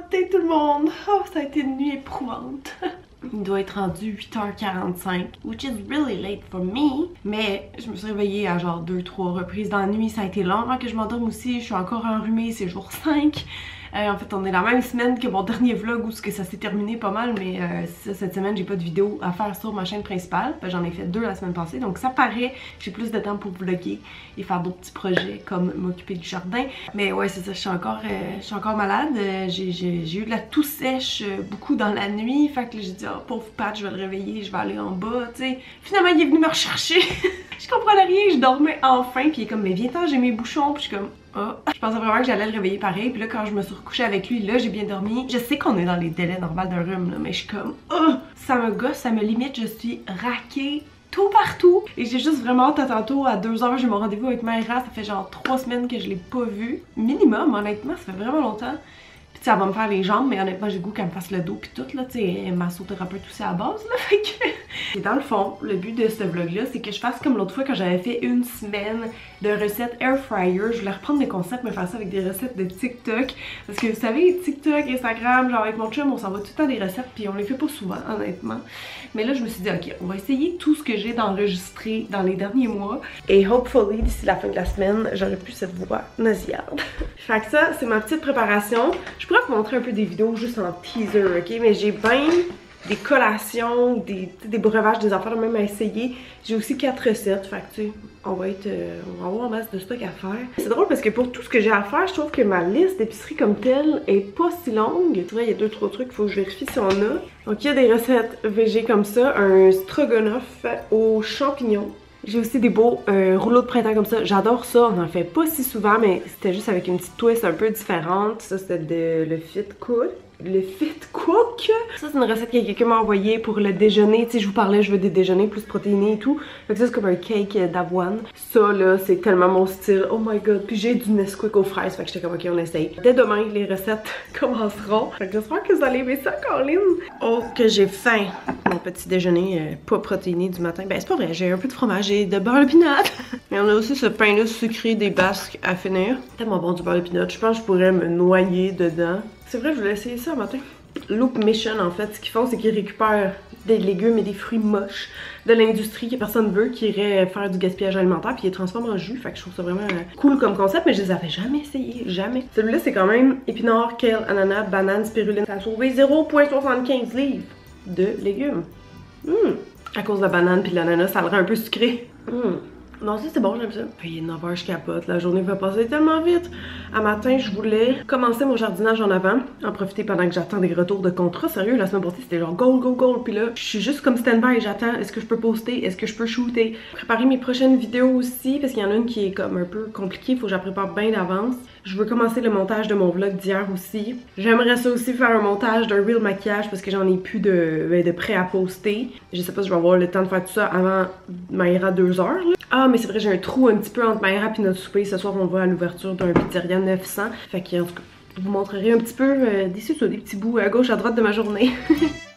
tout le monde! Oh, ça a été une nuit éprouvante. Il doit être rendu 8h45, which is really late for me. Mais je me suis réveillée à genre 2-3 reprises dans la nuit. Ça a été long que je m'endorme aussi. Je suis encore enrhumée, c'est jour 5. Euh, en fait, on est la même semaine que mon dernier vlog où que ça s'est terminé pas mal, mais euh, cette semaine, j'ai pas de vidéo à faire sur ma chaîne principale. J'en ai fait deux la semaine passée, donc ça paraît, j'ai plus de temps pour vlogger et faire d'autres petits projets comme m'occuper du jardin. Mais ouais, c'est ça, je suis encore, euh, encore malade. Euh, j'ai eu de la toux sèche beaucoup dans la nuit, fait que j'ai dit, oh pauvre Pat, je vais le réveiller, je vais aller en bas, tu sais. Finalement, il est venu me rechercher. je comprenais rien, je dormais enfin, puis il est comme, mais viens-t'en, j'ai mes bouchons, puis je suis comme, Oh. Je pensais vraiment que j'allais le réveiller pareil. Puis là, quand je me suis recouchée avec lui, là, j'ai bien dormi. Je sais qu'on est dans les délais normaux d'un rhume, là, mais je suis comme, oh, ça me gosse, ça me limite. Je suis raquée tout partout. Et j'ai juste vraiment hâte tantôt à 2h, j'ai mon rendez-vous avec Mayra. Ça fait genre 3 semaines que je l'ai pas vu. Minimum, honnêtement, ça fait vraiment longtemps. Puis ça va me faire les jambes, mais honnêtement, j'ai goût qu'elle me fasse le dos puis tout, là, tu sais, massothérapeute aussi à base, là, fait que... Et dans le fond, le but de ce vlog-là, c'est que je fasse comme l'autre fois quand j'avais fait une semaine de recettes air fryer. Je voulais reprendre des concepts, mais faire ça avec des recettes de TikTok. Parce que vous savez, TikTok, Instagram, genre avec mon chum, on s'en va tout le temps des recettes, puis on les fait pas souvent, honnêtement. Mais là, je me suis dit, ok, on va essayer tout ce que j'ai d'enregistrer dans les derniers mois. Et hopefully, d'ici la fin de la semaine, j'aurai plus cette voix nauséarde. fait que ça, c'est ma petite préparation. Je pourrais vous montrer un peu des vidéos juste en teaser, ok? Mais j'ai bien des collations, des, des breuvages, des affaires même à essayer. J'ai aussi quatre recettes, fait que tu on va être, euh, on va avoir un masse de stock à faire. C'est drôle parce que pour tout ce que j'ai à faire, je trouve que ma liste d'épicerie comme telle est pas si longue. Tu vois, il y a deux trois trucs, il faut que je vérifie si on a. Donc il y a des recettes végé comme ça, un stroganoff aux champignons. J'ai aussi des beaux euh, rouleaux de printemps comme ça. J'adore ça. On en fait pas si souvent, mais c'était juste avec une petite twist un peu différente. Ça, c'était le Fit Cook le Fit Cook. Ça, c'est une recette que quelqu'un m'a envoyée pour le déjeuner. Tu sais, je vous parlais, je veux des déjeuners plus protéinés et tout. Fait que ça, c'est comme un cake d'avoine. Ça, là, c'est tellement mon style. Oh my god. Puis j'ai du Nesquik aux fraises. Fait que j'étais comme, ok, on essaye. Dès demain, les recettes commenceront. Fait que j'espère que vous allez aimer ça, Caroline. Oh, que j'ai faim. Mon petit déjeuner euh, pas protéiné du matin. Ben, c'est pas vrai. J'ai un peu de fromage et de beurre de pinot. Mais on a aussi ce pain-là sucré des basques à finir. Tellement bon du beurre de pinot. Je pense que je pourrais me noyer dedans. C'est vrai, je voulais essayer ça un matin. Loop Mission, en fait, ce qu'ils font, c'est qu'ils récupèrent des légumes et des fruits moches de l'industrie que personne veut, qui irait faire du gaspillage alimentaire, puis ils les transforment en jus. Fait que je trouve ça vraiment cool comme concept, mais je les avais jamais essayé, jamais. Celui-là, c'est quand même épinard, kale, ananas, banane, spiruline. Ça a sauvé 0,75 livres de légumes. Hum! À cause de la banane puis de l'ananas, ça le rend un peu sucré. Hum! Non, ça c'est bon, j'aime ça. Il est 9h, je capote. La journée va passer tellement vite. À matin, je voulais commencer mon jardinage en avant, en profiter pendant que j'attends des retours de contrat. Sérieux, la semaine passée, c'était genre go, go, go. Puis là, je suis juste comme stand-by, j'attends. Est-ce que je peux poster? Est-ce que je peux shooter? Préparer mes prochaines vidéos aussi, parce qu'il y en a une qui est comme un peu compliquée. Faut que je la prépare bien d'avance. Je veux commencer le montage de mon vlog d'hier aussi. J'aimerais ça aussi faire un montage d'un real maquillage parce que j'en ai plus de, ben, de prêt à poster. Je sais pas si je vais avoir le temps de faire tout ça avant Maïra 2 heures. Ah, mais c'est vrai, j'ai un trou un petit peu entre Maïra et notre souper. Ce soir, on va à l'ouverture d'un pizzeria 900. Fait que, en tout cas, je vous montrerai un petit peu euh, des, des petits bouts à gauche, à droite de ma journée.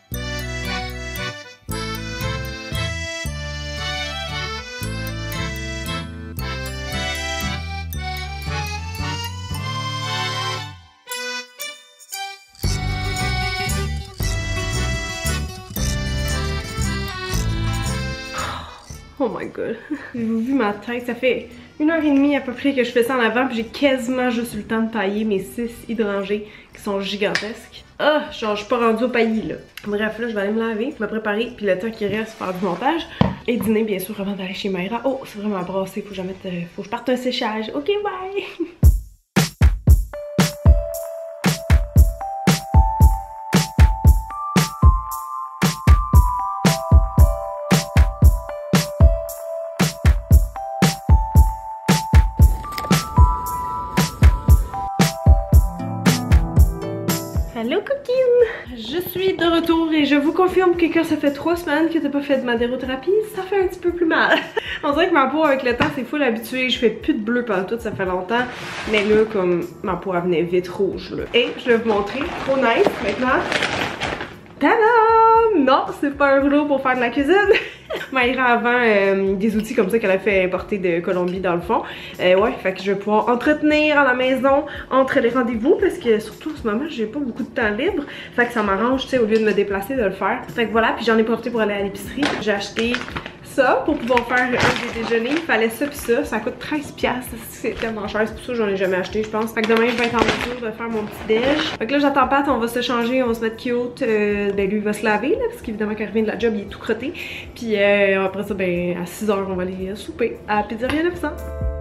God. Avez-vous vu ma tête? Ça fait une heure et demie à peu près que je fais ça en avant puis j'ai quasiment juste eu le temps de tailler mes six hydrangés qui sont gigantesques. Ah, genre je suis pas rendue au paillis là. Bref, là je vais aller me laver, me préparer puis le temps qui reste faire du montage et dîner bien sûr avant d'aller chez Mayra. Oh, c'est vraiment brassé, faut que je faut que je parte un séchage. Ok, bye! confirme que quand ça fait trois semaines que t'as pas fait de madérothérapie, ça fait un petit peu plus mal. On dirait que ma peau avec le temps c'est full habitué, je fais plus de bleu pendant tout, ça fait longtemps. Mais là comme ma peau elle venait vite rouge là. Et je vais vous montrer, trop nice maintenant. Tadam! Non, c'est pas un rouleau pour faire de la cuisine. m'a avant euh, des outils comme ça qu'elle a fait importer de Colombie dans le fond. Euh, ouais, fait que je vais pouvoir entretenir à la maison entre les rendez-vous parce que surtout en ce moment, j'ai pas beaucoup de temps libre. Fait que ça m'arrange, tu sais, au lieu de me déplacer, de le faire. Fait que voilà, puis j'en ai profité pour aller à l'épicerie. J'ai acheté pour pouvoir faire un des déjeuners. Il fallait ça pis ça. Ça coûte 13 C'est tellement cher. C'est pour ça j'en ai jamais acheté, je pense. Fait que demain, je vais être en mesure de faire mon petit déj. Fait que là, j'attends Pat. On va se changer. On va se mettre cute. Euh, ben, lui, il va se laver, là. Parce qu'évidemment, quand il revient de la job, il est tout crotté. Puis euh, après ça, ben, à 6h, on va aller souper à Pizzeria 900.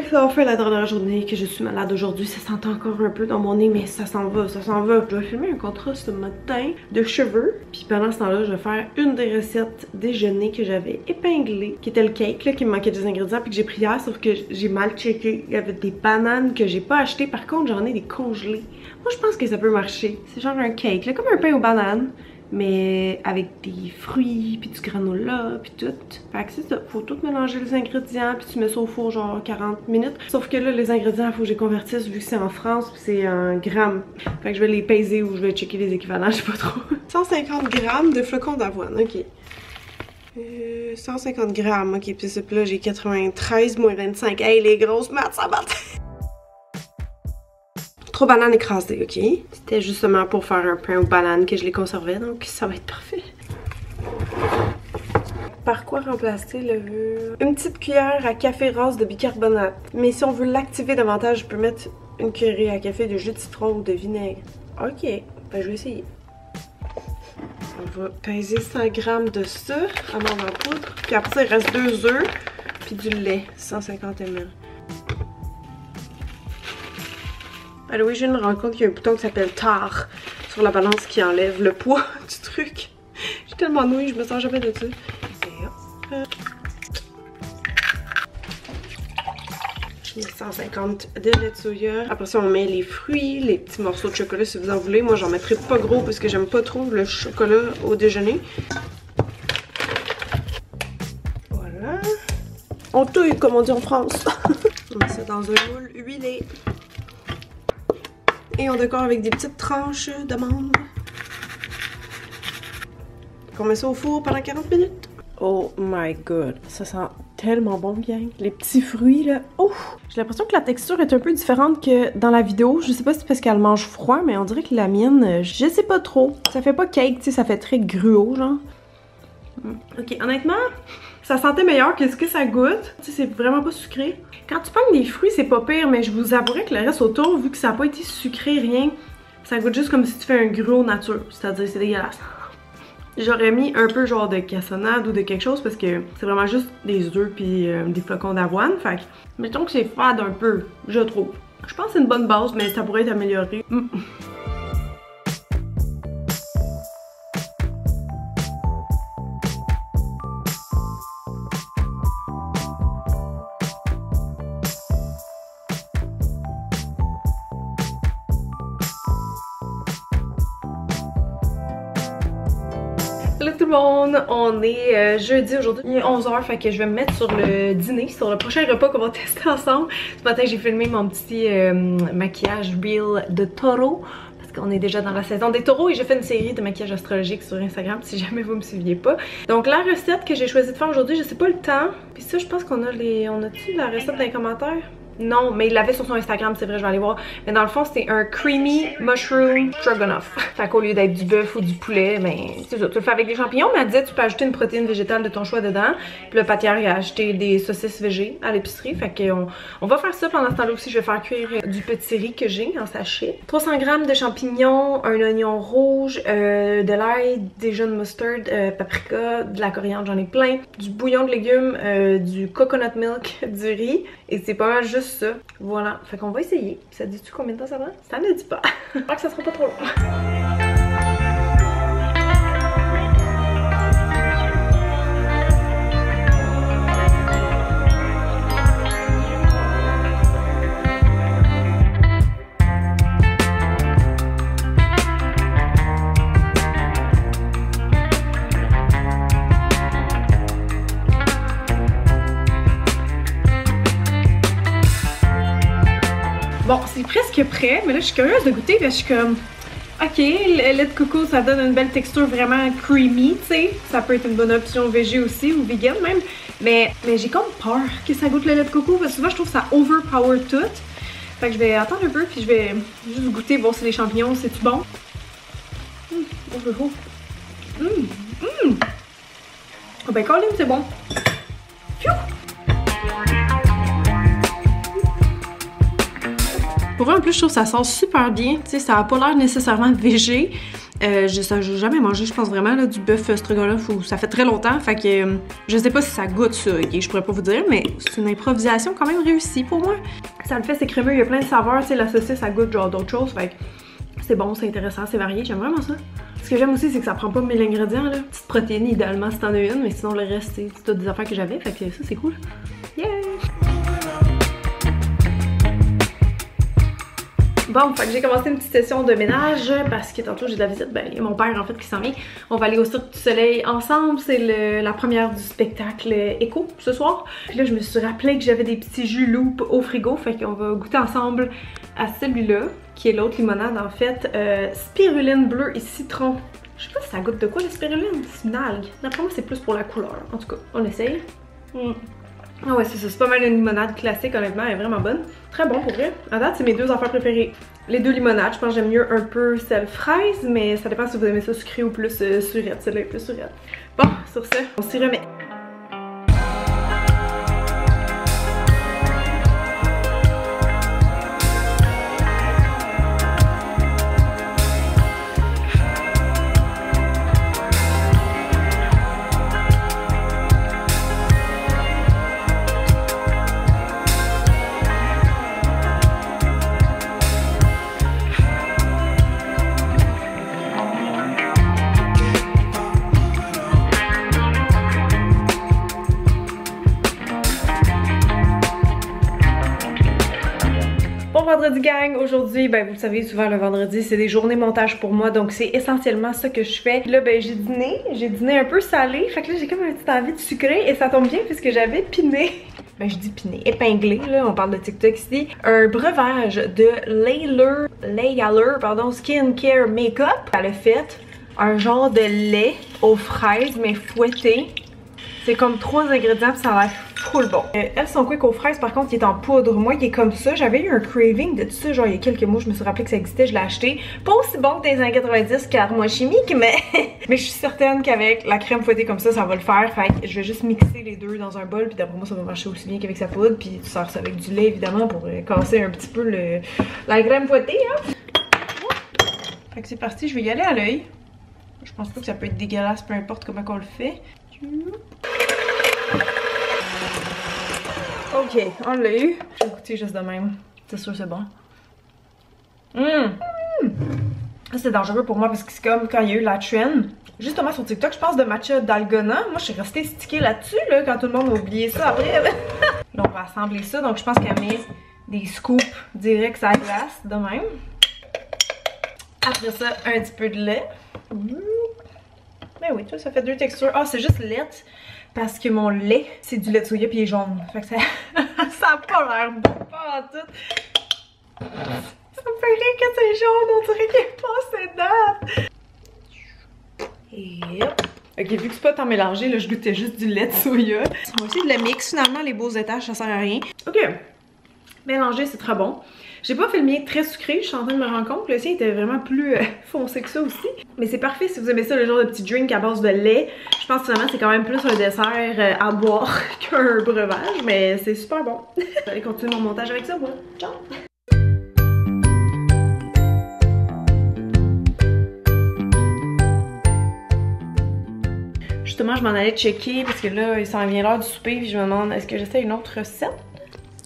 Que ça va faire la dernière journée que je suis malade aujourd'hui. Ça sent encore un peu dans mon nez, mais ça s'en va, ça s'en va. Je vais filmer un contrat ce matin de cheveux. Puis pendant ce temps-là, je vais faire une des recettes déjeuner que j'avais épinglée, qui était le cake, là, qui me manquait des ingrédients, puis que j'ai pris hier, sauf que j'ai mal checké. Il y avait des bananes que j'ai pas achetées. Par contre, j'en ai des congelées. Moi, je pense que ça peut marcher. C'est genre un cake, là, comme un pain aux bananes mais avec des fruits, puis du granola, puis tout. Fait que c'est ça, faut tout mélanger les ingrédients, puis tu mets ça au four genre 40 minutes. Sauf que là, les ingrédients, faut que j'ai convertisse vu que c'est en France, puis c'est un gramme. Fait que je vais les peser ou je vais checker les équivalents, je sais pas trop. 150 grammes de flocons d'avoine, ok. 150 euh, grammes, ok, puis là j'ai 93 moins 25. Hey, les grosses maths, ça bat! Trois bananes écrasées, ok? C'était justement pour faire un pain aux bananes que je les conservais, donc ça va être parfait. Par quoi remplacer le... Une petite cuillère à café rose de bicarbonate. Mais si on veut l'activer davantage, je peux mettre une cuillerée à café de jus de citron ou de vinaigre. Ok, ben je vais essayer. On va peser 100 g de sucre à en poudre. Puis après ça, il reste deux œufs. Puis du lait, 150 ml. Alors oui, je viens de me rendre compte qu'il y a un bouton qui s'appelle TAR sur la balance qui enlève le poids du truc. J'ai tellement nouille, je me sens jamais de ça. Je mets 150 de lait. Après ça, on met les fruits, les petits morceaux de chocolat si vous en voulez. Moi, j'en mettrai pas gros parce que j'aime pas trop le chocolat au déjeuner. Voilà. On touille, comme on dit en France. on met ça dans un moule huilé. Et on décore avec des petites tranches d'amandes. On met ça au four pendant 40 minutes. Oh my god, ça sent tellement bon, gang. Les petits fruits, là. Oh! J'ai l'impression que la texture est un peu différente que dans la vidéo. Je sais pas si c'est parce qu'elle mange froid, mais on dirait que la mienne, je sais pas trop. Ça fait pas cake, tu sais, ça fait très gruau, genre. Ok, honnêtement, ça sentait meilleur que ce que ça goûte. Tu sais, c'est vraiment pas sucré. Quand tu pognes des fruits, c'est pas pire, mais je vous avouerai que le reste autour, vu que ça a pas été sucré, rien, ça goûte juste comme si tu fais un gruau nature. C'est-à-dire, c'est dégueulasse. J'aurais mis un peu genre de cassonade ou de quelque chose parce que c'est vraiment juste des œufs puis euh, des flocons d'avoine. Fait que, mettons que c'est fade un peu, je trouve. Je pense que c'est une bonne base, mais ça pourrait être amélioré. Mm. On est euh, jeudi aujourd'hui, il est 11h, fait que je vais me mettre sur le dîner, sur le prochain repas qu'on va tester ensemble. Ce matin j'ai filmé mon petit euh, maquillage reel de taureau, parce qu'on est déjà dans la saison des taureaux et j'ai fait une série de maquillage astrologique sur Instagram si jamais vous me suiviez pas. Donc la recette que j'ai choisi de faire aujourd'hui, je sais pas le temps, puis ça je pense qu'on a les... on a-tu la recette dans les commentaires? Non, mais il l'avait sur son Instagram, c'est vrai, je vais aller voir. Mais dans le fond, c'est un creamy mushroom stroganoff. fait qu'au lieu d'être du bœuf ou du poulet, ben, c'est ça. Tu le fais avec des champignons, mais elle disait tu peux ajouter une protéine végétale de ton choix dedans. Puis le pâtissier a acheté des saucisses végé à l'épicerie. Fait qu'on on va faire ça pendant ce temps-là aussi. Je vais faire cuire du petit riz que j'ai en sachet. 300 g de champignons, un oignon rouge, euh, de l'ail, des jeunes mustard, euh, paprika, de la coriandre, j'en ai plein. Du bouillon de légumes, euh, du coconut milk, du riz. Et c'est pas juste ça. Voilà. Fait qu'on va essayer. Ça dit-tu combien de temps ça va? Ça ne dit pas. J'espère que ça sera pas trop long. Mais là, je suis curieuse de goûter, parce que je suis comme... Ok, le lait de coco, ça donne une belle texture vraiment creamy, tu sais. Ça peut être une bonne option végé aussi, ou vegan même. Mais, mais j'ai comme peur que ça goûte le lait de coco, parce que souvent, je trouve que ça overpower tout. Fait que je vais attendre un peu, puis je vais juste goûter, voir si les champignons, c'est-tu bon? Hum, oh. Hum, hum. Oh ben, Colin, c'est bon. Pfiou! Pour vrai, en plus, je trouve que ça sent super bien. Tu sais, ça a pas l'air nécessairement végé. Euh, je n'ai jamais mangé, je pense vraiment, là, du bœuf stroganoff où ça fait très longtemps. Fait que euh, je sais pas si ça goûte ça, ok? Je pourrais pas vous dire, mais c'est une improvisation quand même réussie pour moi. Ça le fait, c'est crémeux, il y a plein de saveurs. Tu sais, la saucisse, ça goûte genre d'autres choses. Fait que c'est bon, c'est intéressant, c'est varié. J'aime vraiment ça. Ce que j'aime aussi, c'est que ça prend pas mille ingrédients, là. Petite protéine, idéalement, si t'en as une, mais sinon, le reste, c'est toutes des affaires que j'avais. Fait que ça, c'est cool. Yeah! Bon, fait que j'ai commencé une petite session de ménage parce que tantôt j'ai de la visite, ben mon père en fait qui s'en vient. On va aller au Cirque du Soleil ensemble, c'est la première du spectacle Echo ce soir. Puis là je me suis rappelé que j'avais des petits jus loup au frigo, fait qu'on va goûter ensemble à celui-là, qui est l'autre limonade en fait, euh, spiruline bleue et citron. Je sais pas si ça goûte de quoi la spiruline, c'est une algue. D'après moi c'est plus pour la couleur, en tout cas, on essaye. Hmm. Ah ouais, c'est ça. C'est pas mal une limonade classique, honnêtement. Elle est vraiment bonne. Très bon pour vrai. À date, c'est mes deux affaires préférées. Les deux limonades, je pense que j'aime mieux un peu celle fraise, mais ça dépend si vous aimez ça sucré ou plus euh, surette. Celle-là est plus surette. Bon, sur ce, on s'y remet. Aujourd'hui, ben vous le savez souvent le vendredi c'est des journées montage pour moi donc c'est essentiellement ça que je fais. Là ben j'ai dîné, j'ai dîné un peu salé, fait que là j'ai comme une petite envie de sucrer et ça tombe bien puisque j'avais piné ben je dis piné, épinglé là, on parle de TikTok ici, un breuvage de Layler, Layler, pardon, Skincare Makeup. Elle a fait un genre de lait aux fraises mais fouetté. C'est comme trois ingrédients ça a l'air full bon. Euh, elles sont quick aux fraises, par contre, il est en poudre. Moi, il est comme ça. J'avais eu un craving de tout ça, genre il y a quelques mois, je me suis rappelé que ça existait, je l'ai acheté. Pas aussi bon que des années 90 car chimique, mais, mais je suis certaine qu'avec la crème fouettée comme ça, ça va le faire. Fait que je vais juste mixer les deux dans un bol, puis d'après moi, ça va marcher aussi bien qu'avec sa poudre. Puis tu sors ça avec du lait, évidemment, pour euh, casser un petit peu le, la crème fouettée, hein. Fait que c'est parti, je vais y aller à l'œil. Je pense pas que ça peut être dégueulasse, peu importe comment on le fait. Ok, on l'a eu. Je vais goûter juste de même. C'est sûr c'est bon. Hum! C'est dangereux pour moi parce que c'est comme quand il y a eu la trend. Justement sur TikTok, je pense de matcha d'algona. Moi, je suis restée stickée là-dessus là, quand tout le monde a oublié ça après. là, on va assembler ça. Donc, je pense qu'elle met des scoops direct à la glace de même. Après ça, un petit peu de lait. Ben oui, ça, ça fait deux textures. Ah, c'est juste lait parce que mon lait, c'est du lait de soya puis il est jaune. Fait que ça, ça a pas l'air bon, pas en tout. Ça me fait rire que c'est jaune, on dirait qu'il est pas date. Et hop. Ok, vu que c'est pas tant mélangé, là, je goûtais juste du lait de soya. On va essayer de le mix. Finalement, les beaux étages, ça sert à rien. Ok. Mélanger, c'est très bon. J'ai pas fait le mien très sucré, je suis en train de me rendre compte. Le sien était vraiment plus euh, foncé que ça aussi. Mais c'est parfait si vous aimez ça, le genre de petit drink à base de lait. Je pense vraiment c'est quand même plus un dessert euh, à boire qu'un breuvage, mais c'est super bon. je vais continuer mon montage avec ça, moi. Ciao! Justement, je m'en allais checker parce que là, il s'en vient l'heure du souper puis je me demande est-ce que j'essaie une autre recette?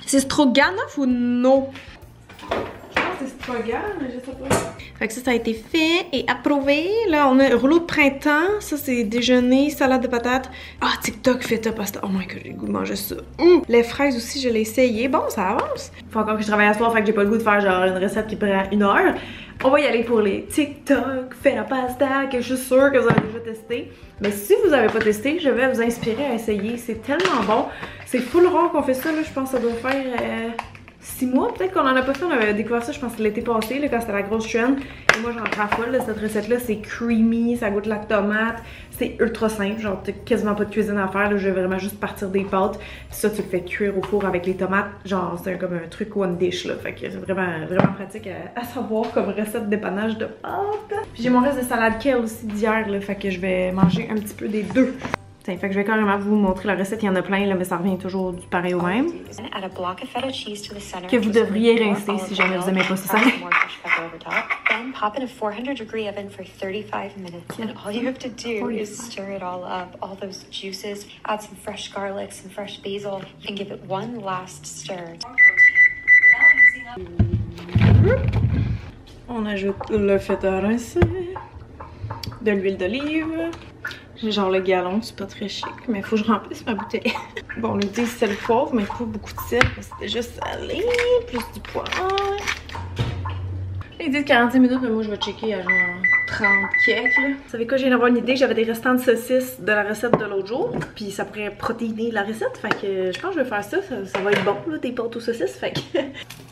C'est stroganoff ou non? Fait que ça, ça a été fait et approuvé. Là, on a rouleau de printemps. Ça, c'est déjeuner, salade de patates. Ah, TikTok fait top pasta. Oh my god, j'ai le goût de manger ça. Les fraises aussi, je l'ai essayé. Bon, ça avance. Faut encore que je travaille à soir, fait que j'ai pas le goût de faire genre une recette qui prend une heure. On va y aller pour les TikTok, fait la pasta, que je suis sûre que vous avez déjà testé. Mais si vous avez pas testé, je vais vous inspirer à essayer. C'est tellement bon. C'est full rare qu'on fait ça, là. Je pense que ça doit faire... Euh, 6 mois, peut-être qu'on en a pas fait, on avait découvert ça, je pense, l'été passé, là, quand c'était la grosse trend. Et moi, j'en raffole, cette recette-là, c'est creamy, ça goûte la tomate, c'est ultra simple, genre, t'as quasiment pas de cuisine à faire, là, je vais vraiment juste partir des pâtes, puis ça, tu le fais cuire au four avec les tomates, genre, c'est comme un truc one dish, là, fait que c'est vraiment, vraiment pratique à, savoir comme recette dépannage de pâtes. Puis j'ai mon reste de salade kale aussi d'hier, là, fait que je vais manger un petit peu des deux. Fait que je vais carrément vous montrer la recette. Il y en a plein, là, mais ça revient toujours du pareil au même. Que vous devriez rincer si jamais vous n'aimez pas ça. Then pop in a 400 degree oven for 35 minutes. And all you have to do is stir it all up, all those juices. Add some fresh garlic, some fresh basil, and give it one last stir. On ajoute le fait à rincer, de l'huile d'olive, j'ai genre le galon, c'est pas très chic, mais faut que je remplisse ma bouteille. bon, on nous dit sel poivre, mais pas beaucoup de sel, c'était juste salé, plus du poivre. Il dit 45 minutes, mais moi je vais checker à genre 30 kek là. Vous savez quoi, j'ai d'avoir une idée, j'avais des restants de saucisses de la recette de l'autre jour, puis ça pourrait protéiner la recette, fait que je pense que je vais faire ça, ça, va être bon là, des pâtes aux saucisses, fait que...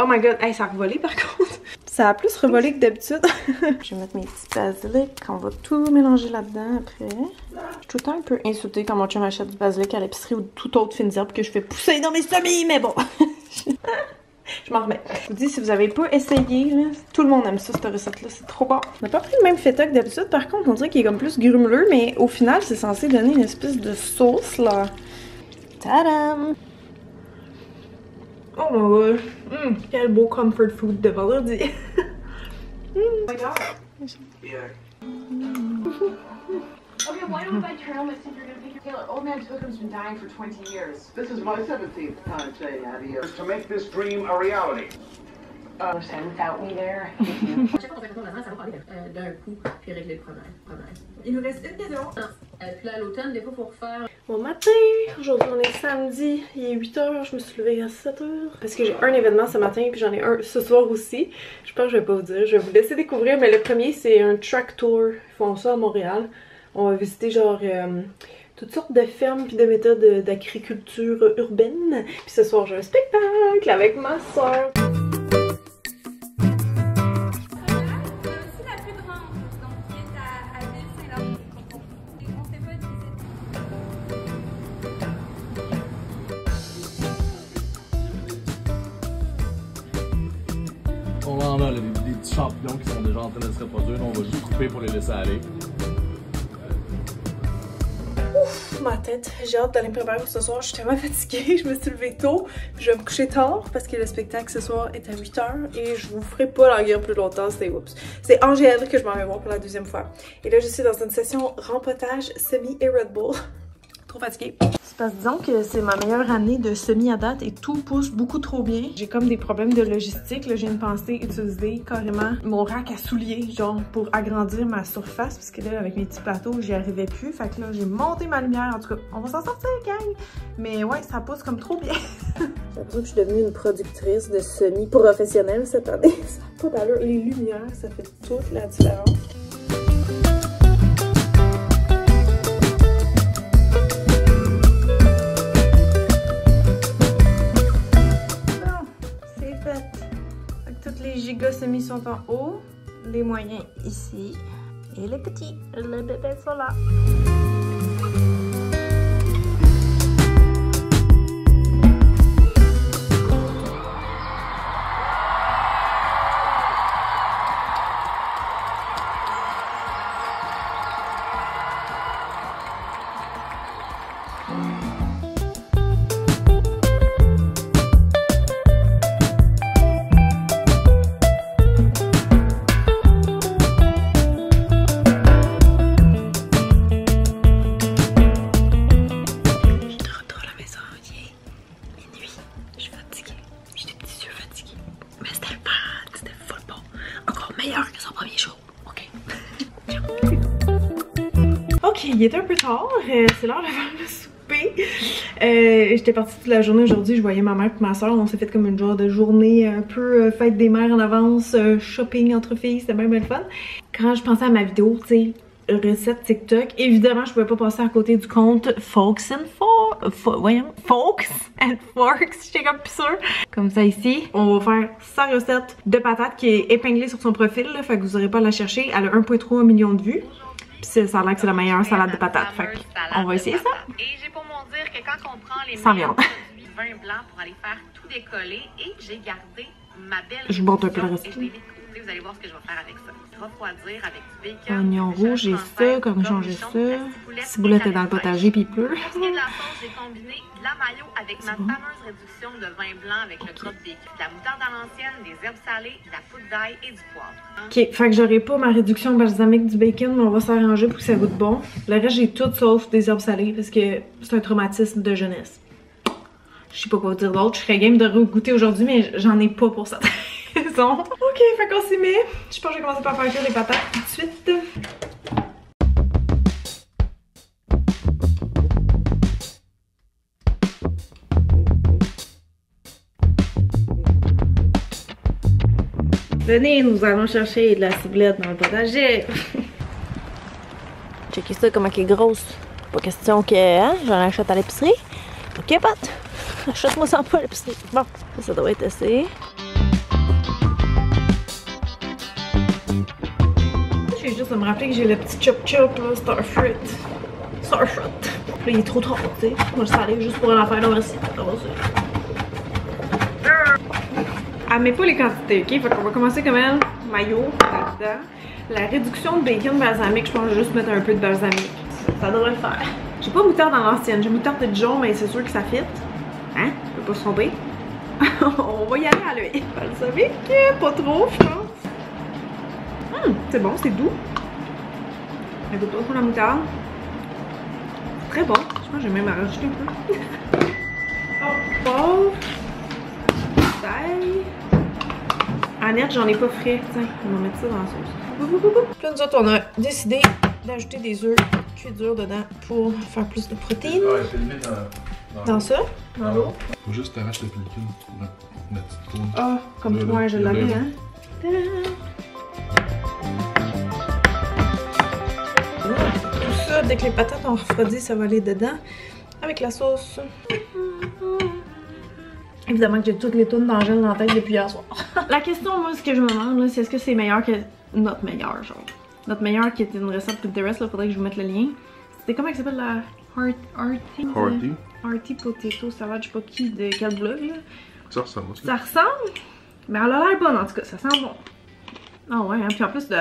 Oh my god, hey, ça a revolé par contre. Ça a plus revolé que d'habitude. je vais mettre mes petits basilic. On va tout mélanger là-dedans après. Je suis tout le temps un peu insultée quand mon chum achète du basilic à l'épicerie ou toute autre fine herbe que je fais pousser dans mes semis, mais bon. je m'en remets. Je vous dis, si vous avez pas essayé, tout le monde aime ça, cette recette-là. C'est trop bon. On n'a pas pris le même feta que d'habitude. Par contre, on dirait qu'il est comme plus grumeleux, mais au final, c'est censé donner une espèce de sauce, là. Tadam! Oh my god. Mm, quel beau comfort food de vendredi. mm. Oh my god. Yeah. okay, why don't we buy trail mix if you're gonna pick your Taylor? Old man Tookham's been dying for 20 years. This is my 17th time saying adios. To make this dream a reality. Without me there. D'un coup, puis régler le problème. Il nous reste une question. Euh, puis là, l'automne, des fois, pour faire. Bon matin! Aujourd'hui, on est samedi. Il est 8h. Je me suis levée à 7h. Parce que j'ai un événement ce matin, puis j'en ai un ce soir aussi. Je pense que je vais pas vous dire. Je vais vous laisser découvrir. Mais le premier, c'est un track tour. Ils font ça à Montréal. On va visiter genre. Euh, toutes sortes de fermes puis de méthodes d'agriculture urbaine. Puis ce soir, j'ai un spectacle avec ma soeur. Pour les laisser aller. Ouf, ma tête. J'ai hâte d'aller me préparer pour ce soir. Je suis tellement fatiguée. Je me suis levée tôt. je vais me coucher tard parce que le spectacle ce soir est à 8h et je vous ferai pas languir plus longtemps. C'est. C'est Angèle que je m'en vais voir pour la deuxième fois. Et là, je suis dans une session rempotage semi et Red Bull. Trop fatiguée. C'est parce disons que c'est ma meilleure année de semi à date et tout pousse beaucoup trop bien. J'ai comme des problèmes de logistique. Là, j'ai une pensée utiliser carrément mon rack à souliers, genre pour agrandir ma surface, parce que là, avec mes petits plateaux, j'y arrivais plus. Fait que là, j'ai monté ma lumière. En tout cas, on va s'en sortir, gang! Mais ouais, ça pousse comme trop bien. j'ai l'impression que je suis devenue une productrice de semi professionnelle cette année. ça n'a pas d'allure. Les lumières, ça fait toute la différence. Semi sont en haut, les moyens ici et les petits, les bébés sont là. Il était un peu tard, euh, c'est l'heure de faire le souper. Euh, J'étais partie toute la journée aujourd'hui, je voyais ma mère et ma soeur, on s'est fait comme une genre de journée un peu euh, fête des mères en avance, shopping entre filles, c'était bien bien fun. Quand je pensais à ma vidéo, tu sais, recette TikTok. Évidemment, je pouvais pas passer à côté du compte Folks and For... Fo- voyons, Folks and Forks, j'étais comme plus sûre. Comme ça ici, on va faire sa recette de patates qui est épinglée sur son profil, fait que vous aurez pas à la chercher. Elle a 1.3 million de vues. Puis c'est- ça a l'air que c'est la meilleure salade de patates, fait on va essayer ça. Et j'ai pour mon dire que quand on prend les meilleurs produits vin blanc pour aller faire tout décoller, et j'ai gardé ma belle Je monte un peu le reste. Vous allez voir ce que je vais faire avec ça. Refroidir avec du bacon, Oignon rouge, française, ça, cornichon, ça. ciboulette et est dans le potager puis il pleut. Pour ce qui est de la sauce, j'ai combiné de la mayo avec ma bon. fameuse réduction de vin blanc avec le crotte bacon, de la moutarde à l'ancienne, des herbes salées, de la poudre d'ail et du poivre. Ok, fait que j'aurai pas ma réduction balsamique du bacon, mais on va s'arranger pour que ça goûte bon. Le reste, j'ai tout sauf des herbes salées parce que c'est un traumatisme de jeunesse. Je sais pas quoi dire d'autre. Je serais game de goûter aujourd'hui, mais j'en ai pas pour cette raison. Ok, fait qu'on s'y met. Je pense que je vais commencer par faire cuire les patates tout de suite. Venez, nous allons chercher de la ciboulette dans le potager. Checkez ça, comment elle est grosse. Pas question que hein, j'en achète à l'épicerie. Ok, Pat? Achète-moi ça pas à l'épicerie. Bon, ça, ça doit être assez. À me rappeler que j'ai le petit chop chop là, Starfruit. Starfruit. Là, il est trop trop, tu sais. Moi, je salé juste pour en faire là. Ça ça. Elle met pas les quantités, ok? Fait qu'on va commencer comme elle. Mayo, là-dedans. La réduction de bacon balsamique, je pense que je vais juste mettre un peu de balsamique. Ça devrait le faire. J'ai pas moutarde dans l'ancienne, j'ai moutarde de Dijon, mais c'est sûr que ça fit. Hein? Je peux pas se tromper. On va y aller à l'œil. Balsamique, pas trop, je pense. Hum, c'est bon, c'est doux. Elle goûte pas trop la moutarde. C'est très bon. Je pense que j'ai même à rajouter un peu. oh, pauvre. Annette, j'en ai pas frais. Tiens, on va mettre ça dans la sauce. Là, nous autres, on a décidé d'ajouter des œufs cuits durs dedans pour faire plus de protéines. Limite dans. Dans ça, dans l'eau? Faut juste le pellicule pour la, petite tourne. Ah, comme toi, là, je l'avais, hein. Dès que les patates ont refroidi, ça va aller dedans avec la sauce. Évidemment que j'ai toutes les tonnes d'Angèle dans la tête depuis hier soir. la question, moi, ce que je me demande, c'est est-ce que c'est meilleur que notre meilleur, genre? Notre meilleur qui était une recette Pinterest, là, faudrait que je vous mette le lien. C'était comment elle s'appelle la Heart, Hearty? Hearty? Hearty Potato Salad, je sais pas qui, de quel blog, là. Ça ressemble ça. Ça ressemble, mais elle a l'air bonne en tout cas, ça sent bon. Ah ouais, hein, puis en plus, de...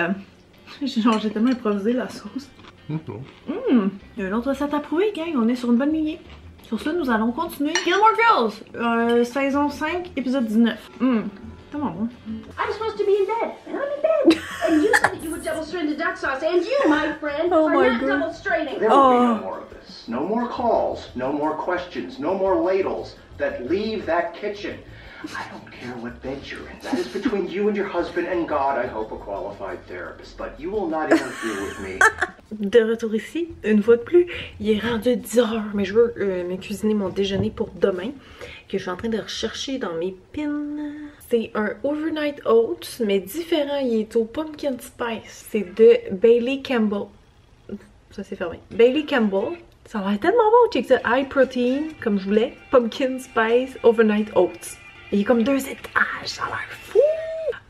genre j'ai tellement improvisé la sauce. Hum, bon. Hum, il y a une autre recette à prouver, gang, on est sur une bonne lignée. Sur ce, nous allons continuer. Gilmore Girls, euh, saison 5, épisode 19. Hum, tellement bon. I'm supposed to be in bed, and I'm in bed. and you said that you would double strain the duck sauce, and you, my friend, Oh are my not God. double straining. There will be Oh. no more of this. No more calls, no more questions, no more ladles that leave that kitchen. I don't care what bed you're in. That is between you and your husband and God, I hope, a qualified therapist. But you will not interfere with me. De retour ici, une fois de plus, il est rendu 10h, mais je veux euh, me cuisiner mon déjeuner pour demain, que je suis en train de rechercher dans mes pins. C'est un overnight oats, mais différent, il est au pumpkin spice. C'est de Bailey Campbell. Ça c'est fermé. Bailey Campbell. Ça a l'air tellement bon, check ça. High protein, comme je voulais. Pumpkin spice overnight oats. Il est comme deux étages, ça a l'air fou!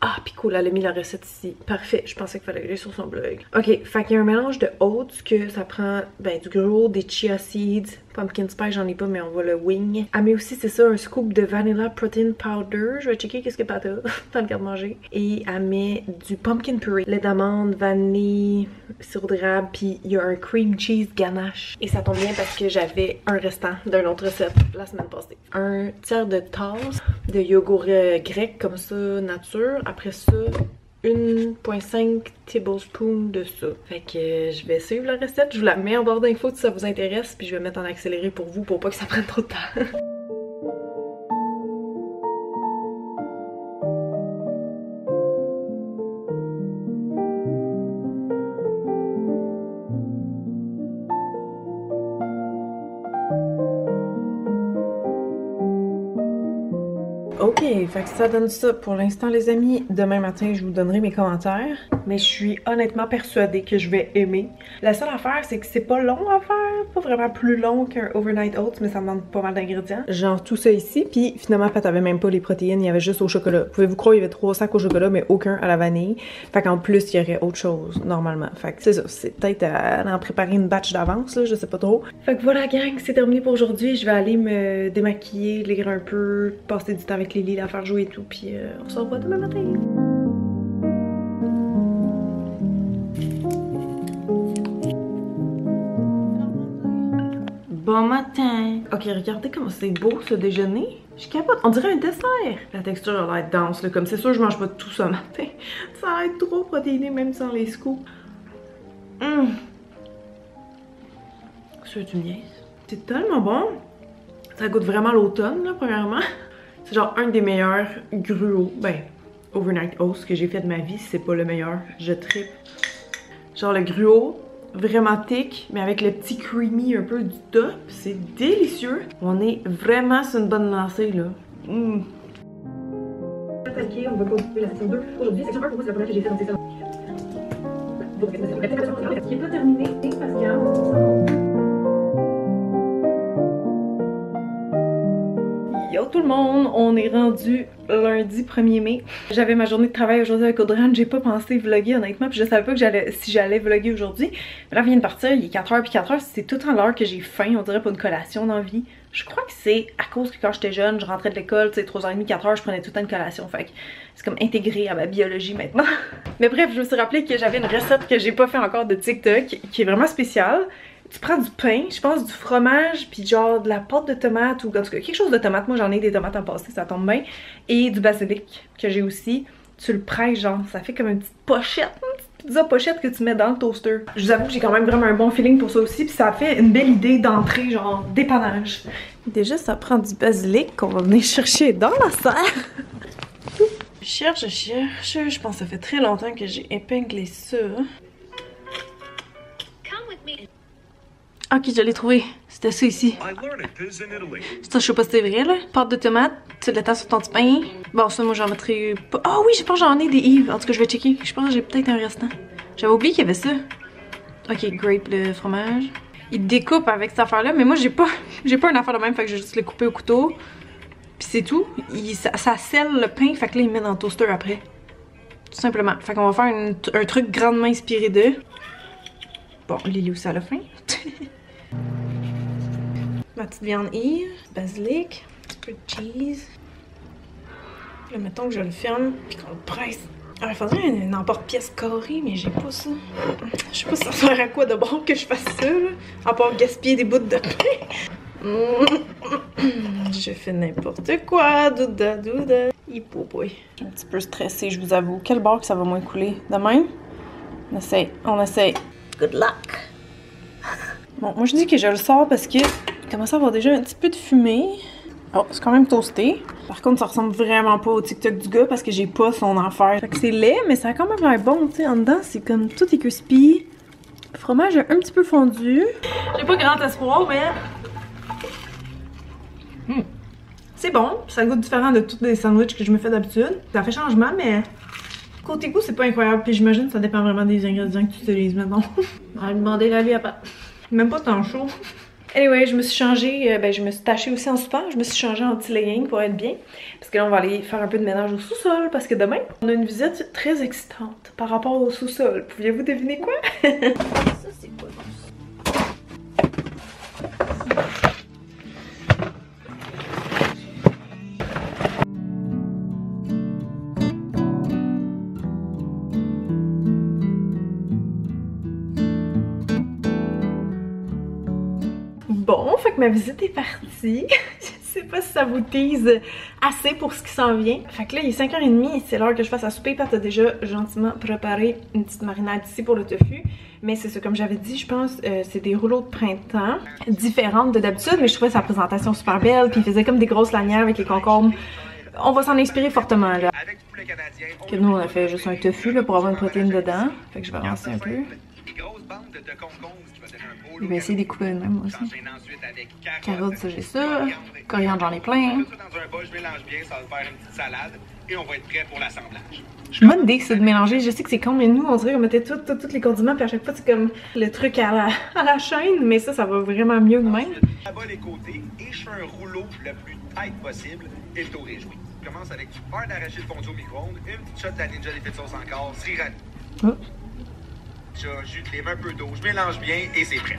Ah, puis cool, elle a mis la recette ici. Parfait, je pensais qu'il fallait aller sur son blog. Ok, fait qu'il y a un mélange de oats que ça prend ben, du gros, des chia seeds, pumpkin spice, j'en ai pas, mais on va le wing. Elle met aussi, c'est ça, un scoop de vanilla protein powder. Je vais checker qu'est-ce que Pat a dans le garde-manger. Et elle met du pumpkin puree, lait d'amande, vanille, sirop d'érable, puis il y a un cream cheese ganache. Et ça tombe bien parce que j'avais un restant d'une autre recette la semaine passée. Un tiers de tasse de yogourt euh, grec comme ça, nature. Après ça, 1.5 tablespoon de ça. Fait que euh, je vais suivre la recette, je vous la mets en barre d'infos si ça vous intéresse, puis je vais mettre en accéléré pour vous pour pas que ça prenne trop de temps. Ok, fait que ça donne ça pour l'instant les amis. Demain matin, je vous donnerai mes commentaires. Mais je suis honnêtement persuadée que je vais aimer. La seule affaire, c'est que c'est pas long à faire. Pas vraiment plus long qu'un overnight oats, mais ça demande pas mal d'ingrédients. Genre tout ça ici, puis finalement, Pat avait même pas les protéines, il y avait juste au chocolat. Pouvez-vous croire, il y avait trois sacs au chocolat, mais aucun à la vanille. Fait qu'en plus, il y aurait autre chose, normalement. Fait que c'est ça, c'est peut-être à en préparer une batch d'avance, là, je sais pas trop. Fait que voilà, gang, c'est terminé pour aujourd'hui. Je vais aller me démaquiller, lire un peu, passer du temps avec Lily, la faire jouer et tout, puis euh, on se revoit demain matin. Matin. Ok, regardez comment c'est beau ce déjeuner. Je capote, on dirait un dessert. La texture a l'air dense, là, comme c'est sûr je mange pas tout ça matin. Ça a l'air trop protéiné même sans les scoops. Hum. Ça, tu me niaises? C'est tellement bon. Ça goûte vraiment l'automne, là, premièrement. C'est genre un des meilleurs gruaux, ben, overnight oats que j'ai fait de ma vie. C'est pas le meilleur, je tripe. Genre le gruau, vraiment thick, mais avec le petit creamy un peu du top. C'est délicieux. On est vraiment sur une bonne lancée, là. Mm. Attaqué, on va continuer la section 2. Aujourd'hui, section 1 pour vous, c'est la première que j'ai fait dans ces salons. Qui n'est pas terminé, Pascal. Yo tout le monde, on est rendu lundi 1er mai. J'avais ma journée de travail aujourd'hui avec Audrey, j'ai pas pensé vlogger honnêtement, puis je savais pas que si j'allais vlogger aujourd'hui. Mais là, vient de partir, il est 4h puis 4h, c'est tout en l'heure que j'ai faim, on dirait pas une collation d'envie. Je crois que c'est à cause que quand j'étais jeune, je rentrais de l'école, tu sais, 3h30, 4h, je prenais tout le temps une collation, fait que c'est comme intégré à ma biologie maintenant. Mais bref, je me suis rappelé que j'avais une recette que j'ai pas fait encore de TikTok, qui est vraiment spéciale tu prends du pain, je pense du fromage, puis genre de la pâte de tomate ou en tout cas quelque chose de tomate. Moi j'en ai des tomates en passé, ça tombe bien. Et du basilic que j'ai aussi. Tu le prêtes genre, ça fait comme une petite pochette, une petite pizza pochette que tu mets dans le toaster. Je vous avoue que j'ai quand même vraiment un bon feeling pour ça aussi, puis ça fait une belle idée d'entrée genre dépannage. Déjà ça prend du basilic qu'on va venir chercher dans la serre. Je cherche, je cherche, je pense que ça fait très longtemps que j'ai épinglé ça. Ok, je l'ai trouvé. C'était ça ici. Ça, je sais pas si c'est vrai, là. Pâte de tomate, tu le temps sur ton petit pain. Bon, ça, moi, j'en mettrai pas. Ah oui, je pense que j'en ai des Yves. En tout cas, je vais checker. Je pense que j'ai peut-être un restant. J'avais oublié qu'il y avait ça. Ok, grape le fromage. Il découpe avec cette affaire-là, mais moi, j'ai pas j'ai pas une affaire de même, fait que je vais juste le couper au couteau. Puis c'est tout. Il, ça, ça scelle le pain, fait que là, il met dans le toaster après. Tout simplement. Fait qu'on va faire une- un truc grandement inspiré de. Bon, Lily aussi à la fin. Ma petite viande Yves, basilic, un petit peu de cheese. Là, mettons que je le ferme puis qu'on le presse. Ah, il faudrait une, une emporte-pièce carrée, mais j'ai pas ça. Je sais pas ça sert à quoi de bon que je fasse ça, là. À part gaspiller des bouts de pain. Je fais n'importe quoi, douda douda. Hippo boy. Je suis un petit peu stressée, je vous avoue. Quel bord que ça va moins couler? De même? On essaye, on essaye. Good luck! Bon, moi je dis que je le sors parce que commence à avoir déjà un petit peu de fumée. Oh, c'est quand même toasté. Par contre, ça ressemble vraiment pas au TikTok du gars parce que j'ai pas son enfer. Fait que c'est laid, mais ça a quand même l'air bon, tu sais. En dedans, c'est comme tout est crispy. Le fromage un petit peu fondu. J'ai pas grand espoir, mais. Hmm. C'est bon, ça goûte différent de tous les sandwichs que je me fais d'habitude. Ça fait changement, mais côté goût, c'est pas incroyable. Puis j'imagine que ça dépend vraiment des ingrédients que tu utilises maintenant. On va demander la lui après. Même pas tant chaud. Anyway, je me suis changée, euh, ben je me suis tachée aussi en super, je me suis changée en petit legging pour être bien. Parce que là, on va aller faire un peu de ménage au sous-sol, parce que demain, on a une visite très excitante par rapport au sous-sol. Pouviez-vous deviner quoi? Ça, c'est quoi? Ma visite est partie. Je sais pas si ça vous tease assez pour ce qui s'en vient. Fait que là, il est 5h30 et c'est l'heure que je fasse à souper. Pat a déjà gentiment préparé une petite marinade ici pour le tofu. Mais c'est ça, comme j'avais dit, je pense, euh, c'est des rouleaux de printemps différentes de d'habitude. Mais je trouvais sa présentation super belle. Puis il faisait comme des grosses lanières avec les concombres. On va s'en inspirer fortement là. Que nous, on a fait juste un tofu là, pour avoir une protéine dedans. Fait que je vais lancer un peu. Je vais essayer de les couper de même, aussi. Carottes, ça j'ai ça. Coriandre, j'en ai plein. Tout je mélange bien, ça va faire une petite salade et on va être prêt pour l'assemblage. Bonne idée, c'est de mélanger. Je sais que c'est con, mais nous, on dirait qu'on mettait tous tous les condiments, puis à chaque fois, c'est comme le truc à la, à la chaîne, mais ça, ça va vraiment mieux de même. Là-bas les côtés et je fais un rouleau le plus tight possible et le taux réjoui. Je commence avec du beurre d'arachide fondu au micro-ondes, une petite shot de la Ninja d'effet de sauce encore, sriracha, Oh. de lime, un peu d'eau, je mélange bien et c'est prêt.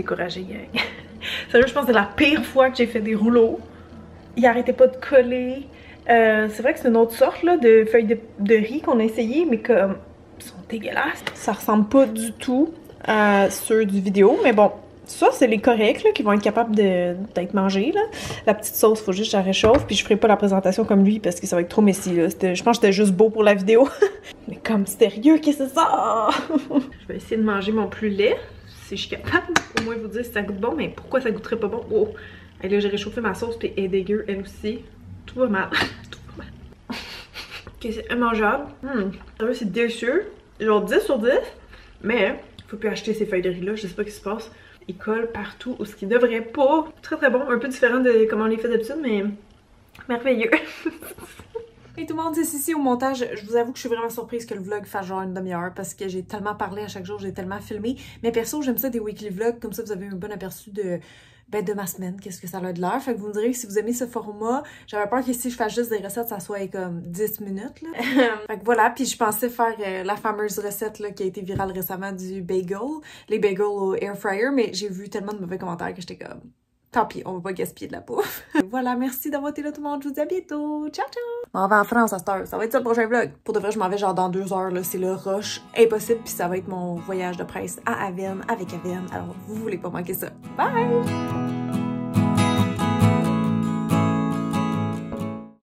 Découragée, gang. Sérieux, je pense que c'est la pire fois que j'ai fait des rouleaux. Ils arrêtaient pas de coller. Euh, c'est vrai que c'est une autre sorte là, de feuilles de, riz qu'on a essayé, mais comme ils sont dégueulasses. Ça ressemble pas du tout à ceux du vidéo, mais bon, ça c'est les corrects là, qui vont être capables d'être mangés. Là. La petite sauce, faut juste que je la réchauffe, puis je ferai pas la présentation comme lui parce que ça va être trop messy. Je pense que c'était juste beau pour la vidéo. mais comme sérieux, qu'est-ce que c'est ça? je vais essayer de manger mon plus lait si je suis capable. Au moins vous dire si ça goûte bon, mais pourquoi ça goûterait pas bon? Oh! Et là, j'ai réchauffé ma sauce, puis elle est dégueu, elle aussi. Tout va mal. Tout va mal. ok, c'est immangeable. Sérieux, c'est délicieux. Genre 10 sur 10. Mais, faut plus acheter ces feuilles de riz-là, je sais pas ce qui se passe. Ils collent partout où ce qui devrait pas. Très très bon, un peu différent de comment on les fait d'habitude, mais merveilleux. Hey tout le monde, c'est ici au montage. Je vous avoue que je suis vraiment surprise que le vlog fasse genre une demi-heure parce que j'ai tellement parlé à chaque jour, j'ai tellement filmé. Mais perso, j'aime ça des weekly vlogs, comme ça vous avez un bon aperçu de, ben, de ma semaine, qu'est-ce que ça a de l'air. Fait que vous me direz que si vous aimez ce format, j'avais peur que si je fasse juste des recettes, ça soit comme 10 minutes. Là. fait que voilà, puis je pensais faire euh, la fameuse recette là, qui a été virale récemment du bagel, les bagels au air fryer, mais j'ai vu tellement de mauvais commentaires que j'étais comme Tant pis, on va pas gaspiller de la bouffe. voilà, merci d'avoir été là tout le monde. Je vous dis à bientôt. Ciao, ciao! M'en vais en France à cette heure. Ça va être ça le prochain vlog. Pour de vrai, je m'en vais genre dans deux heures. là. C'est le rush impossible. Puis ça va être mon voyage de presse à Aven avec Aven. Alors, vous voulez pas manquer ça. Bye!